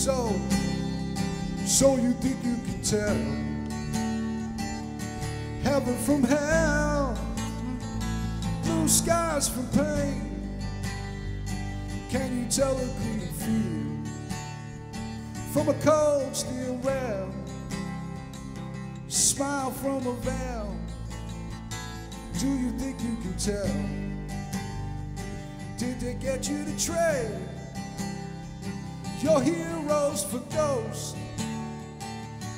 So so you think you can tell heaven from hell, blue skies from pain? Can you tell a green field from a cold steel rail? Smile from a veil. Do you think you can tell? Did they get you to trade your heroes for ghosts?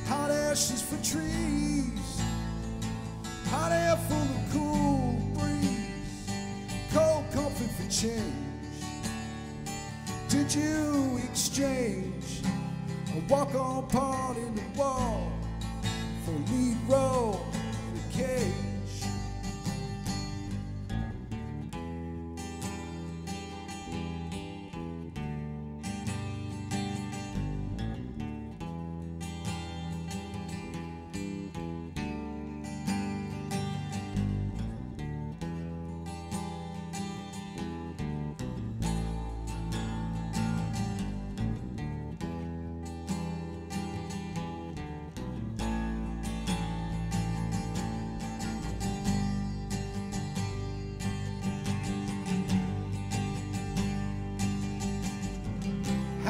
Hot ashes for trees, hot air full of cool breeze, cold comfort for change. Did you exchange a walk on part in the wall for a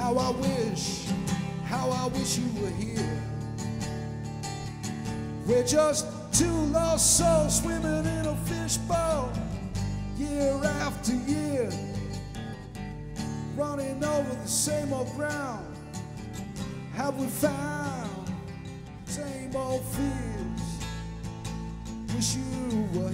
How I wish, how I wish you were here. We're just two lost souls swimming in a fishbowl, year after year, running over the same old ground. Have we found the same old fears? Wish you were.